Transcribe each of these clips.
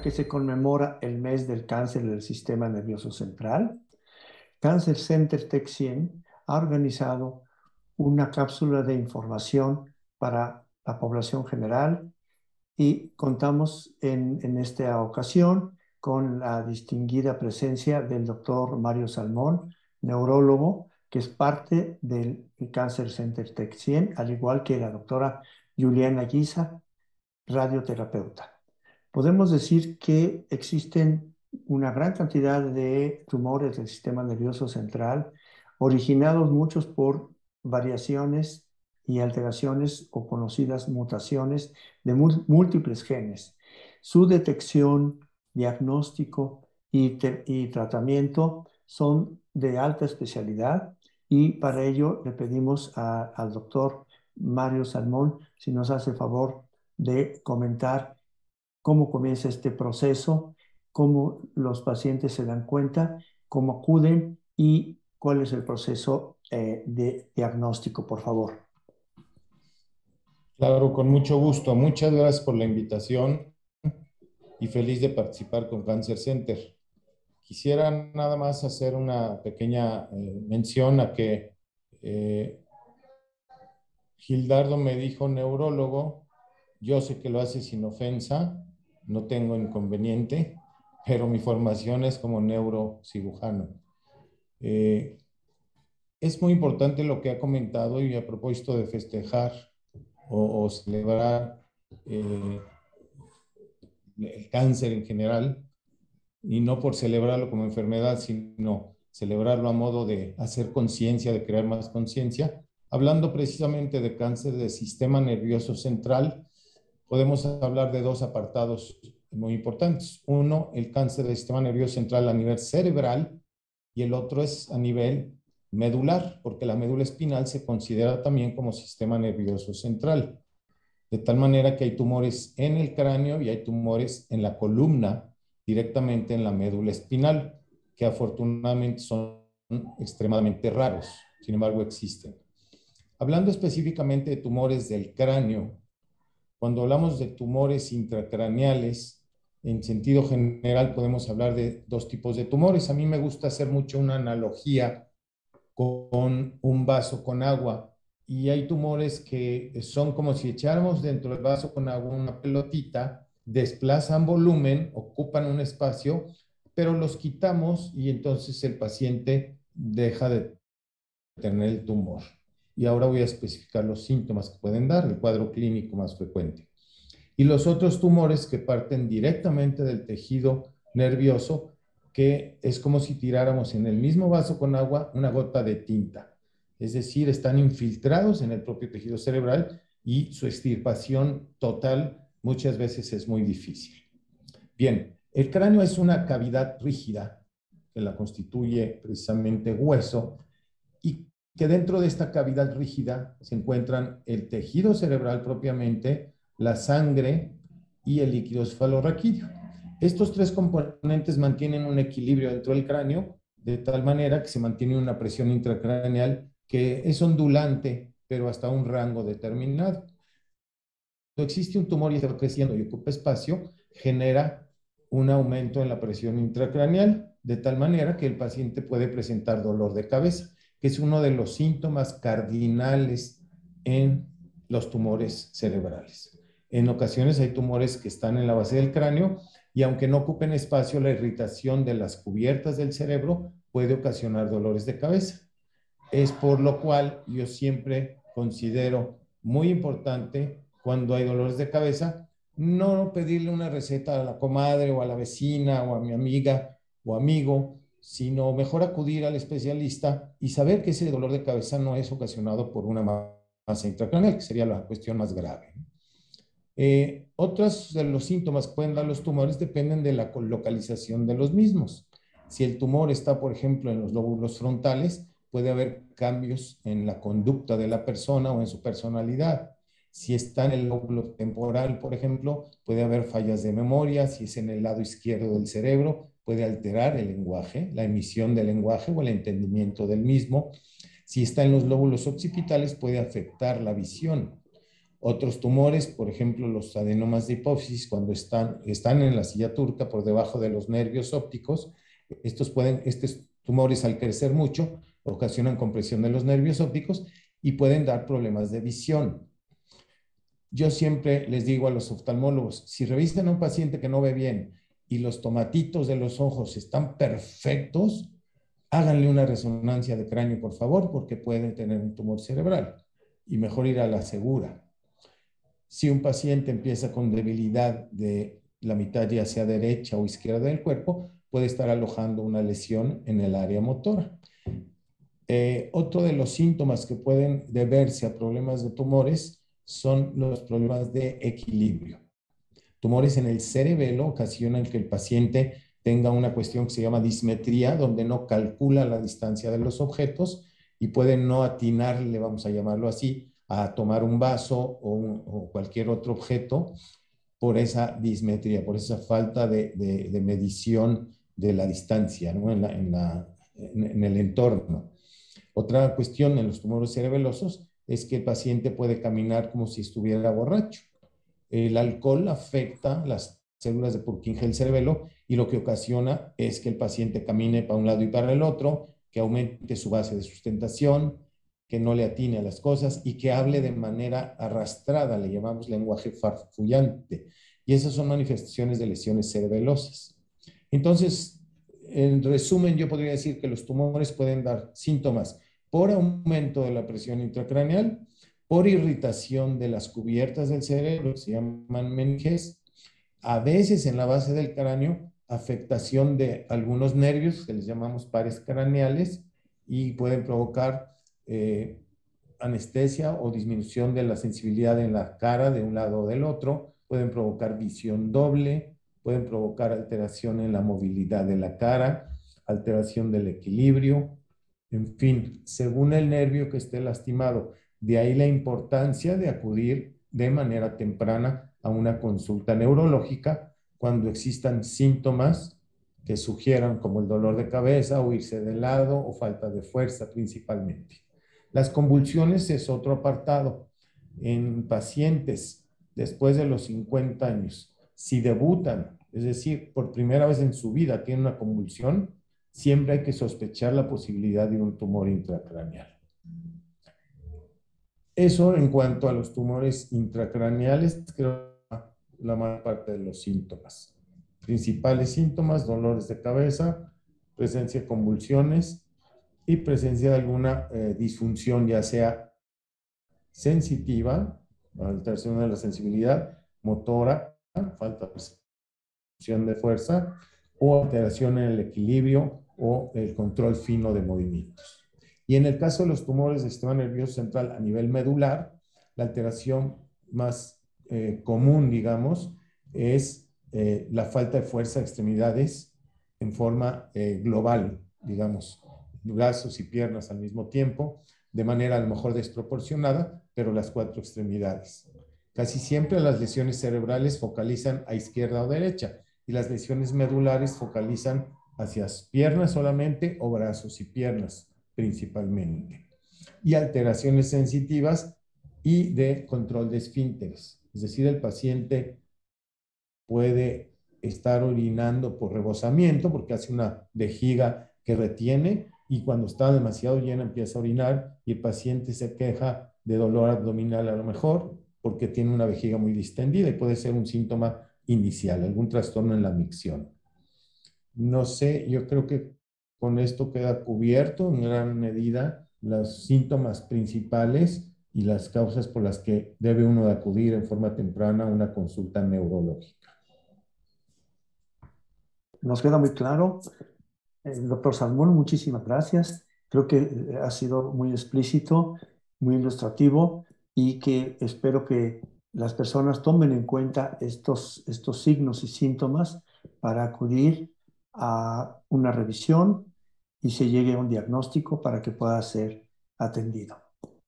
que se conmemora el mes del cáncer del sistema nervioso central, Cancer Center Tech 100 ha organizado una cápsula de información para la población general y contamos en, esta ocasión con la distinguida presencia del doctor Mario Salmón, neurólogo, que es parte del Cancer Center Tech 100, al igual que la doctora Juliana Guisa, radioterapeuta. Podemos decir que existen una gran cantidad de tumores del sistema nervioso central, originados muchos por variaciones y alteraciones o conocidas mutaciones de múltiples genes. Su detección, diagnóstico y, y, tratamiento son de alta especialidad y para ello le pedimos a, al doctor Mario Salmón si nos hace favor de comentar cómo comienza este proceso, cómo los pacientes se dan cuenta, cómo acuden y cuál es el proceso eh, de diagnóstico, por favor. Claro, con mucho gusto. Muchas gracias por la invitación y feliz de participar con Cancer Center. Quisiera nada más hacer una pequeña eh, mención a que eh, Gildardo me dijo neurólogo, yo sé que lo hace sin ofensa, no tengo inconveniente, pero mi formación es como neurocirujano. Eh, es muy importante lo que ha comentado y a propósito de festejar o, celebrar eh, el cáncer en general, y no por celebrarlo como enfermedad, sino celebrarlo a modo de hacer conciencia, de crear más conciencia. Hablando precisamente de cáncer del sistema nervioso central, podemos hablar de dos apartados muy importantes. Uno, el cáncer del sistema nervioso central a nivel cerebral y el otro es a nivel medular, porque la médula espinal se considera también como sistema nervioso central. De tal manera que hay tumores en el cráneo y hay tumores en la columna, directamente en la médula espinal, que afortunadamente son extremadamente raros, sin embargo existen. Hablando específicamente de tumores del cráneo, cuando hablamos de tumores intracraneales, en sentido general podemos hablar de dos tipos de tumores. A mí me gusta hacer mucho una analogía con un vaso con agua y hay tumores que son como si echáramos dentro del vaso con agua una pelotita, desplazan volumen, ocupan un espacio, pero los quitamos y entonces el paciente deja de tener el tumor y ahora voy a especificar los síntomas que pueden dar, el cuadro clínico más frecuente. Y los otros tumores que parten directamente del tejido nervioso, que es como si tiráramos en el mismo vaso con agua una gota de tinta. Es decir, están infiltrados en el propio tejido cerebral y su extirpación total muchas veces es muy difícil. Bien, el cráneo es una cavidad rígida que la constituye precisamente hueso y que dentro de esta cavidad rígida se encuentran el tejido cerebral propiamente, la sangre y el líquido cefalorraquídeo. Estos tres componentes mantienen un equilibrio dentro del cráneo de tal manera que se mantiene una presión intracraneal que es ondulante, pero hasta un rango determinado. Cuando existe un tumor y está creciendo y ocupa espacio, genera un aumento en la presión intracraneal, de tal manera que el paciente puede presentar dolor de cabeza que es uno de los síntomas cardinales en los tumores cerebrales. En ocasiones hay tumores que están en la base del cráneo y aunque no ocupen espacio, la irritación de las cubiertas del cerebro puede ocasionar dolores de cabeza. Es por lo cual yo siempre considero muy importante cuando hay dolores de cabeza no pedirle una receta a la comadre o a la vecina o a mi amiga o amigo, sino mejor acudir al especialista y saber que ese dolor de cabeza no es ocasionado por una masa intracraneal, que sería la cuestión más grave. Eh, otros de los síntomas que pueden dar los tumores dependen de la localización de los mismos. Si el tumor está, por ejemplo, en los lóbulos frontales, puede haber cambios en la conducta de la persona o en su personalidad. Si está en el lóbulo temporal, por ejemplo, puede haber fallas de memoria. Si es en el lado izquierdo del cerebro, puede alterar el lenguaje, la emisión del lenguaje o el entendimiento del mismo. Si está en los lóbulos occipitales, puede afectar la visión. Otros tumores, por ejemplo, los adenomas de hipófisis, cuando están, están en la silla turca por debajo de los nervios ópticos, estos, pueden, estos tumores al crecer mucho ocasionan compresión de los nervios ópticos y pueden dar problemas de visión. Yo siempre les digo a los oftalmólogos, si revisan a un paciente que no ve bien y los tomatitos de los ojos están perfectos, háganle una resonancia de cráneo, por favor, porque pueden tener un tumor cerebral y mejor ir a la segura. Si un paciente empieza con debilidad de la mitad ya sea derecha o izquierda del cuerpo, puede estar alojando una lesión en el área motora. Eh, otro de los síntomas que pueden deberse a problemas de tumores son los problemas de equilibrio. Tumores en el cerebelo ocasionan que el paciente tenga una cuestión que se llama dismetría, donde no calcula la distancia de los objetos y puede no atinarle, vamos a llamarlo así, a tomar un vaso o, cualquier otro objeto por esa dismetría, por esa falta de, medición de la distancia en el entorno. Otra cuestión en los tumores cerebelosos es que el paciente puede caminar como si estuviera borracho. El alcohol afecta las células de Purkinje del cerebelo y lo que ocasiona es que el paciente camine para un lado y para el otro, que aumente su base de sustentación, que no le atine a las cosas y que hable de manera arrastrada, le llamamos lenguaje farfullante. Y esas son manifestaciones de lesiones cerebelosas. Entonces, en resumen, yo podría decir que los tumores pueden dar síntomas por aumento de la presión intracraneal, por irritación de las cubiertas del cerebro, se llaman meninges, a veces en la base del cráneo, afectación de algunos nervios, que les llamamos pares craneales, y pueden provocar eh, anestesia o disminución de la sensibilidad en la cara de un lado o del otro, pueden provocar visión doble, pueden provocar alteración en la movilidad de la cara, alteración del equilibrio, en fin, según el nervio que esté lastimado. De ahí la importancia de acudir de manera temprana a una consulta neurológica cuando existan síntomas que sugieran como el dolor de cabeza, o irse de lado o falta de fuerza principalmente. Las convulsiones es otro apartado. En pacientes después de los 50 años, si debutan, es decir, por primera vez en su vida tienen una convulsión, siempre hay que sospechar la posibilidad de un tumor intracraneal. Eso en cuanto a los tumores intracraneales, creo la mayor parte de los síntomas. Principales síntomas, dolores de cabeza, presencia de convulsiones y presencia de alguna eh, disfunción, ya sea sensitiva, alteración de la sensibilidad, motora, falta de percepción de fuerza, o alteración en el equilibrio o el control fino de movimientos. Y en el caso de los tumores del sistema nervioso central a nivel medular, la alteración más eh, común, digamos, es eh, la falta de fuerza de extremidades en forma eh, global, digamos, brazos y piernas al mismo tiempo, de manera a lo mejor desproporcionada, pero las cuatro extremidades. Casi siempre las lesiones cerebrales focalizan a izquierda o derecha, y las lesiones medulares focalizan hacia piernas solamente o brazos y piernas principalmente. Y alteraciones sensitivas y de control de esfínteres. Es decir, el paciente puede estar orinando por rebosamiento porque hace una vejiga que retiene y cuando está demasiado llena empieza a orinar y el paciente se queja de dolor abdominal a lo mejor porque tiene una vejiga muy distendida y puede ser un síntoma inicial, algún trastorno en la micción. No sé, yo creo que con esto queda cubierto en gran medida los síntomas principales y las causas por las que debe uno acudir en forma temprana a una consulta neurológica. Nos queda muy claro. Eh, doctor Salmón, muchísimas gracias. Creo que eh, ha sido muy explícito, muy ilustrativo y que espero que las personas tomen en cuenta estos, estos signos y síntomas para acudir a una revisión y se llegue a un diagnóstico para que pueda ser atendido.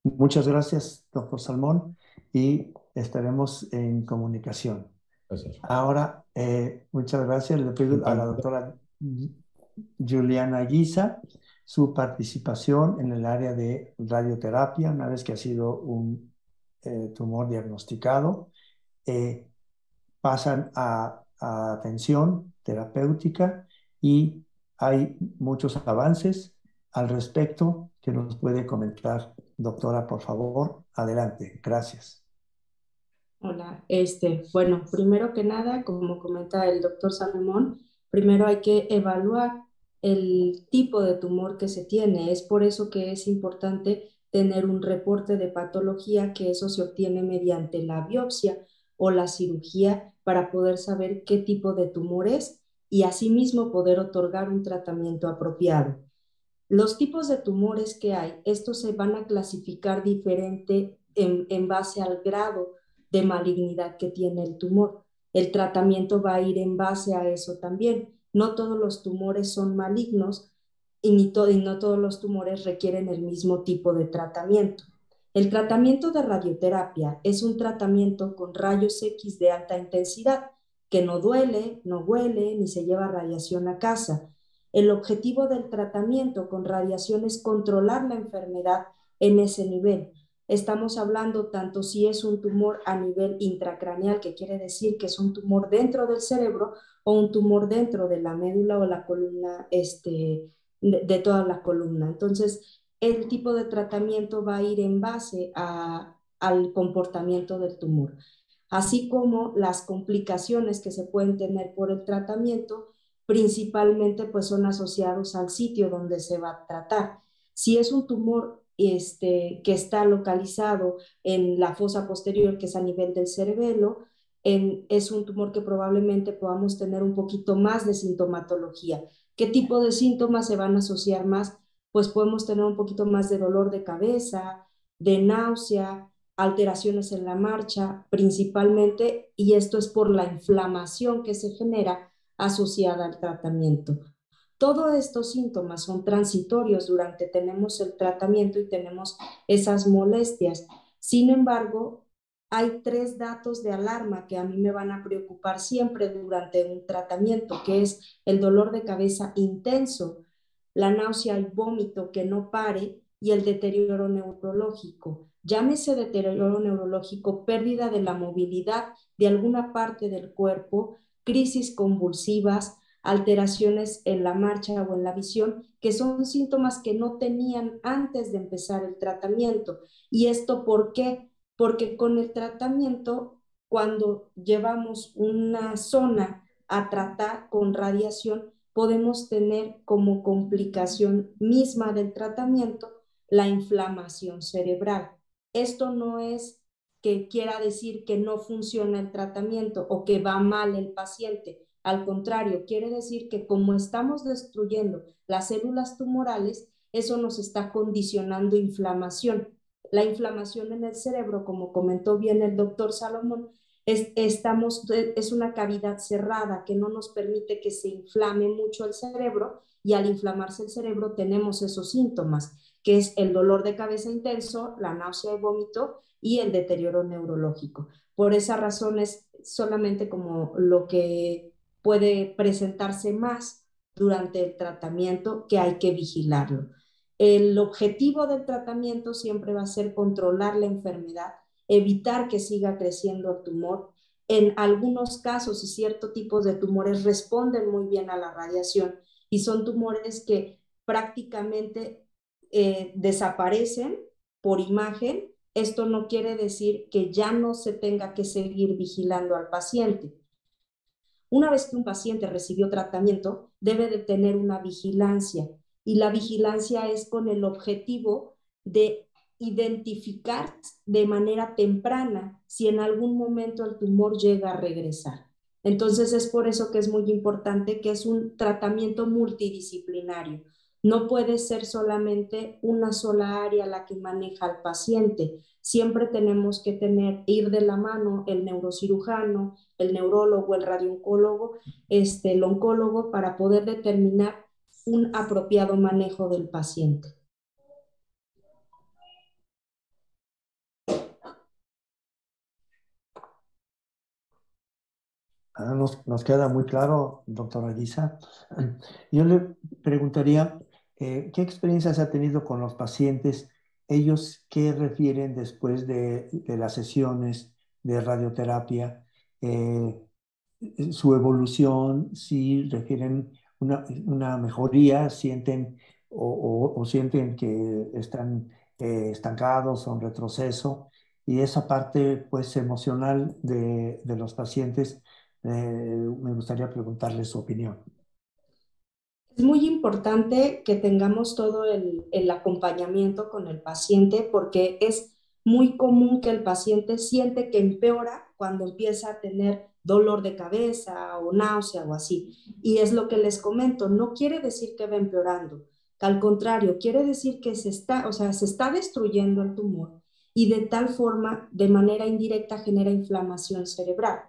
Muchas gracias, doctor Salmón, y estaremos en comunicación. Ahora, eh, muchas gracias. Le pido a la doctora Juliana Guisa su participación en el área de radioterapia, una vez que ha sido un eh, tumor diagnosticado, eh, pasan a, a atención terapéutica y hay muchos avances al respecto que nos puede comentar. Doctora, por favor, adelante. Gracias. Hola, este, bueno, primero que nada, como comenta el doctor Salomón, primero hay que evaluar el tipo de tumor que se tiene. Es por eso que es importante tener un reporte de patología, que eso se obtiene mediante la biopsia o la cirugía para poder saber qué tipo de tumor es y asimismo poder otorgar un tratamiento apropiado. Los tipos de tumores que hay, estos se van a clasificar diferente en, en base al grado de malignidad que tiene el tumor. El tratamiento va a ir en base a eso también. No todos los tumores son malignos y, ni y no todos los tumores requieren el mismo tipo de tratamiento. El tratamiento de radioterapia es un tratamiento con rayos X de alta intensidad que no duele, no huele ni se lleva radiación a casa. El objetivo del tratamiento con radiación es controlar la enfermedad en ese nivel Estamos hablando tanto si es un tumor a nivel intracraneal, que quiere decir que es un tumor dentro del cerebro, o un tumor dentro de la médula o la columna, este, de, toda la columna. Entonces, el tipo de tratamiento va a ir en base al comportamiento del tumor, así como las complicaciones que se pueden tener por el tratamiento, principalmente pues son asociados al sitio donde se va a tratar. Si es un tumor este, que está localizado en la fosa posterior, que es a nivel del cerebelo, es un tumor que probablemente podamos tener un poquito más de sintomatología. ¿Qué tipo de síntomas se van a asociar más? Pues podemos tener un poquito más de dolor de cabeza, de náusea, alteraciones en la marcha, principalmente, y esto es por la inflamación que se genera asociada al tratamiento. Todos estos síntomas son transitorios durante tenemos el tratamiento y tenemos esas molestias. Sin embargo, hay tres datos de alarma que a mí me van a preocupar siempre durante un tratamiento, que es el dolor de cabeza intenso, la náusea y vómito que no pare y el deterioro neurológico. Llámese deterioro neurológico, pérdida de la movilidad de alguna parte del cuerpo, crisis convulsivas, alteraciones en la marcha o en la visión, que son síntomas que no tenían antes de empezar el tratamiento. ¿Y esto por qué? Porque con el tratamiento, cuando llevamos una zona a tratar con radiación, podemos tener como complicación misma del tratamiento la inflamación cerebral. Esto no es que quiera decir que no funciona el tratamiento o que va mal el paciente, al contrario, quiere decir que como estamos destruyendo las células tumorales, eso nos está condicionando inflamación. La inflamación en el cerebro, como comentó bien el doctor Salomón, es, estamos, es una cavidad cerrada que no nos permite que se inflame mucho el cerebro y al inflamarse el cerebro tenemos esos síntomas, que es el dolor de cabeza intenso, la náusea y vómito y el deterioro neurológico. Por esa razón es solamente como lo que puede presentarse más durante el tratamiento que hay que vigilarlo. El objetivo del tratamiento siempre va a ser controlar la enfermedad, evitar que siga creciendo el tumor. En algunos casos y ciertos tipos de tumores responden muy bien a la radiación y son tumores que prácticamente eh, desaparecen por imagen. Esto no quiere decir que ya no se tenga que seguir vigilando al paciente. Una vez que un paciente recibió tratamiento, debe de tener una vigilancia y la vigilancia es con el objetivo de identificar de manera temprana si en algún momento el tumor llega a regresar. Entonces es por eso que es muy importante que es un tratamiento multidisciplinario. No puede ser solamente una sola área la que maneja al paciente. Siempre tenemos que tener, ir de la mano el neurocirujano, el neurólogo, el radiooncólogo, este, el oncólogo, para poder determinar un apropiado manejo del paciente. Ah, nos, queda muy claro, doctora Lisa. Yo le preguntaría, eh, ¿qué experiencias ha tenido con los pacientes ellos qué refieren después de, las sesiones de radioterapia, eh, su evolución, si refieren una, una mejoría, sienten o, sienten que están eh, estancados o en retroceso. Y esa parte pues emocional de, de los pacientes, eh, me gustaría preguntarles su opinión. Es muy importante que tengamos todo el, el acompañamiento con el paciente porque es muy común que el paciente siente que empeora cuando empieza a tener dolor de cabeza o náusea o así. Y es lo que les comento, no quiere decir que va empeorando, al contrario, quiere decir que se está, o sea, se está destruyendo el tumor y de tal forma, de manera indirecta, genera inflamación cerebral.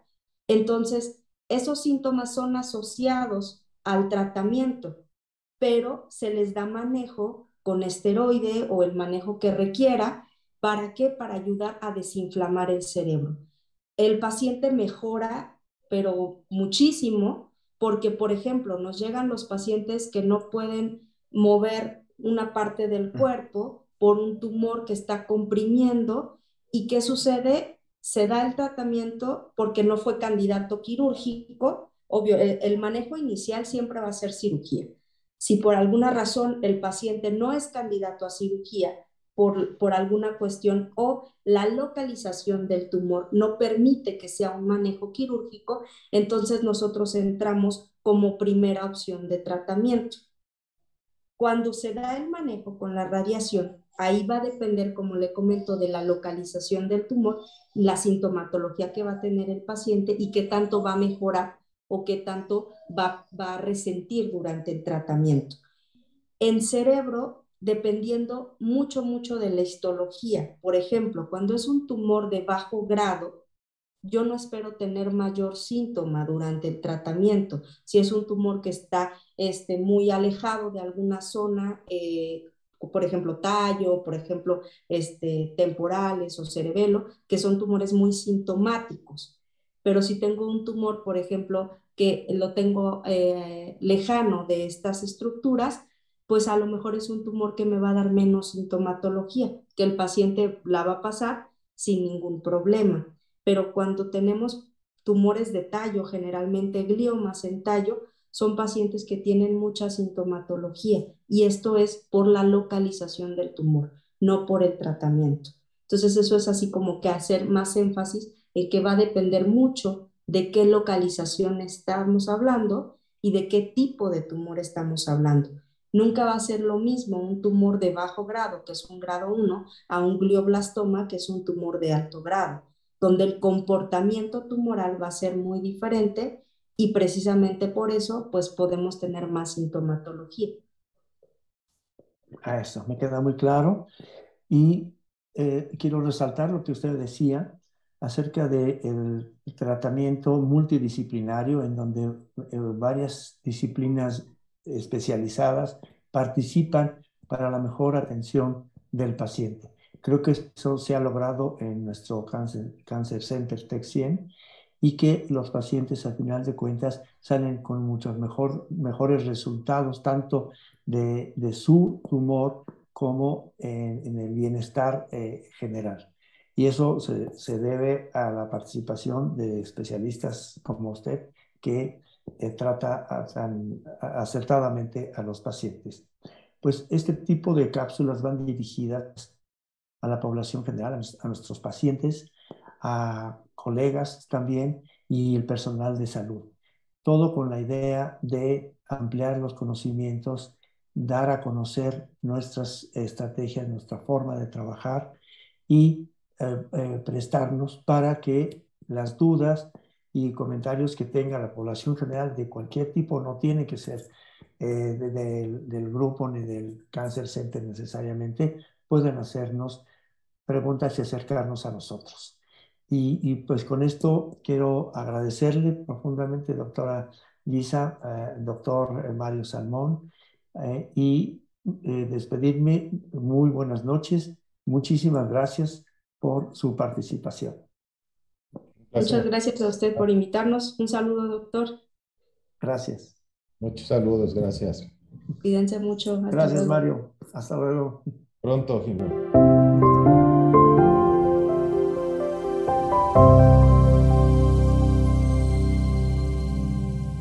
Entonces, esos síntomas son asociados al tratamiento, pero se les da manejo con esteroide o el manejo que requiera. ¿Para qué? Para ayudar a desinflamar el cerebro. El paciente mejora, pero muchísimo, porque, por ejemplo, nos llegan los pacientes que no pueden mover una parte del cuerpo por un tumor que está comprimiendo. ¿Y qué sucede? Se da el tratamiento porque no fue candidato quirúrgico. Obvio, el, manejo inicial siempre va a ser cirugía. Si por alguna razón el paciente no es candidato a cirugía por, por alguna cuestión o la localización del tumor no permite que sea un manejo quirúrgico, entonces nosotros entramos como primera opción de tratamiento. Cuando se da el manejo con la radiación, ahí va a depender, como le comento, de la localización del tumor, la sintomatología que va a tener el paciente y qué tanto va a mejorar o qué tanto va, va a resentir durante el tratamiento. En cerebro, dependiendo mucho, mucho de la histología. Por ejemplo, cuando es un tumor de bajo grado, yo no espero tener mayor síntoma durante el tratamiento. Si es un tumor que está este, muy alejado de alguna zona, eh, por ejemplo, tallo, por ejemplo, este, temporales o cerebelo, que son tumores muy sintomáticos. Pero si tengo un tumor, por ejemplo, que lo tengo eh, lejano de estas estructuras, pues a lo mejor es un tumor que me va a dar menos sintomatología, que el paciente la va a pasar sin ningún problema pero cuando tenemos tumores de tallo, generalmente gliomas en tallo, son pacientes que tienen mucha sintomatología y esto es por la localización del tumor, no por el tratamiento. Entonces eso es así como que hacer más énfasis en que va a depender mucho de qué localización estamos hablando y de qué tipo de tumor estamos hablando. Nunca va a ser lo mismo un tumor de bajo grado, que es un grado 1, a un glioblastoma, que es un tumor de alto grado donde el comportamiento tumoral va a ser muy diferente y precisamente por eso pues podemos tener más sintomatología. A eso me queda muy claro y eh, quiero resaltar lo que usted decía acerca del tratamiento multidisciplinario en donde eh, varias disciplinas especializadas participan para la mejor atención del paciente. Creo que eso se ha logrado en nuestro Cancer, Cancer Center Tech 100 y que los pacientes a final de cuentas salen con muchos mejor, mejores resultados, tanto de, de su tumor como en, en el bienestar eh, general. Y eso se, se, debe a la participación de especialistas como usted que eh, trata a, tan acertadamente a los pacientes. Pues este tipo de cápsulas van dirigidas a la población general, a nuestros pacientes, a colegas también y el personal de salud. Todo con la idea de ampliar los conocimientos, dar a conocer nuestras estrategias, nuestra forma de trabajar y eh, eh, prestarnos para que las dudas y comentarios que tenga la población general de cualquier tipo no tiene que ser eh, del grupo ni del Cancer Center necesariamente, pueden hacernos preguntas y acercarnos a nosotros. Y, pues con esto quiero agradecerle profundamente, doctora Lisa, eh, doctor Mario Salmón, eh, y eh, despedirme. Muy buenas noches. Muchísimas gracias por su participación. Muchas gracias a usted por invitarnos. Un saludo, doctor. Gracias. Muchos saludos, gracias. Cuídense mucho. Gracias. Mario. Hasta luego. Pronto, Jimmy.